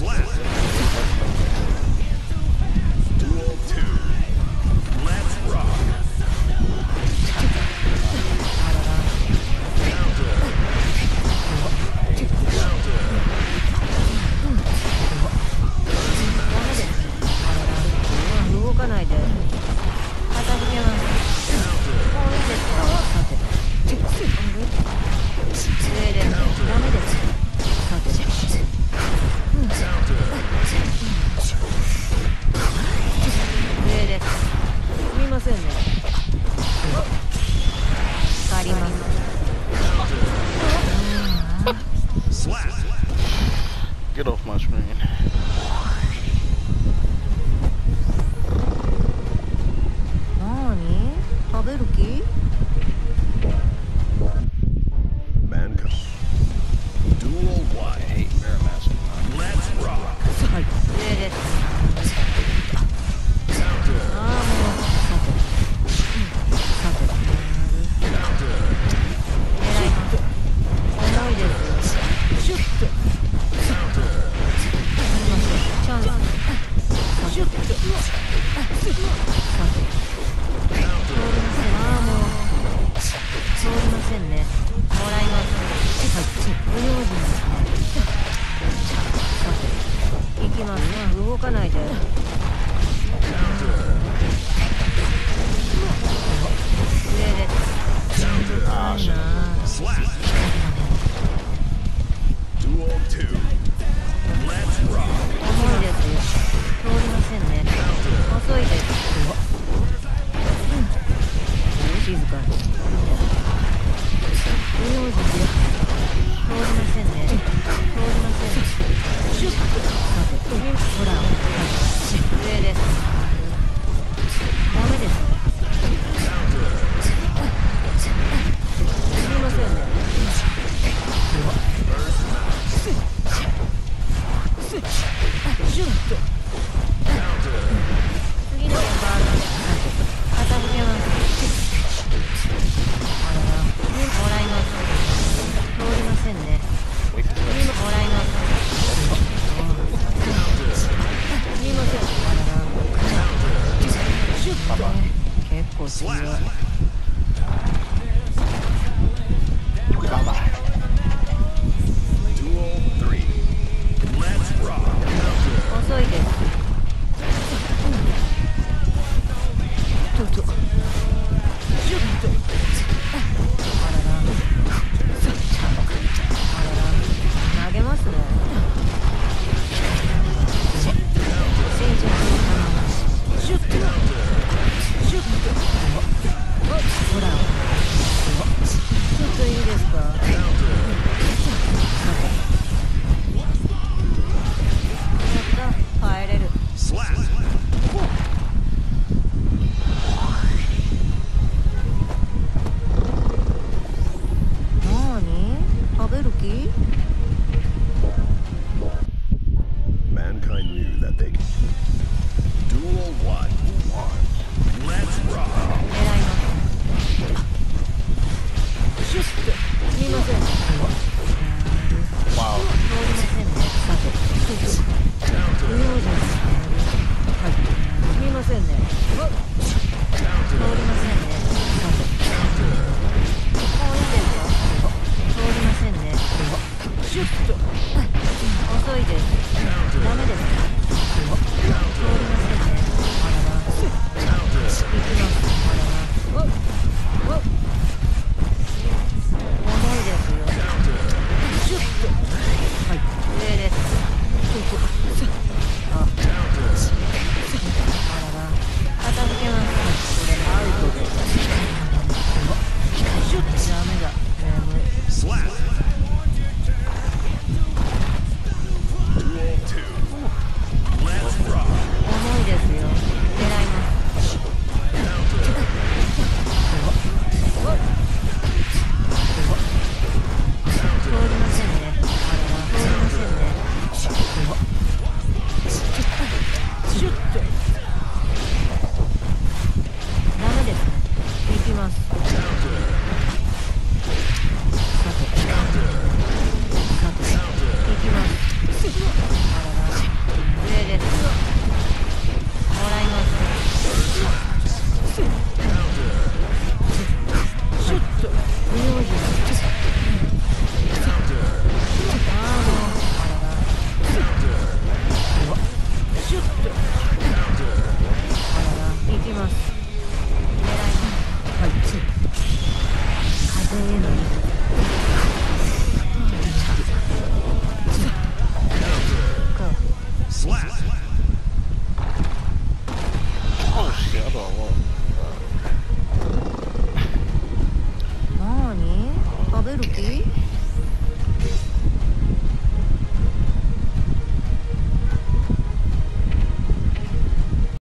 Slap. すみ動かないで。次 I knew that they could. Duel one. Let's rock. Wow.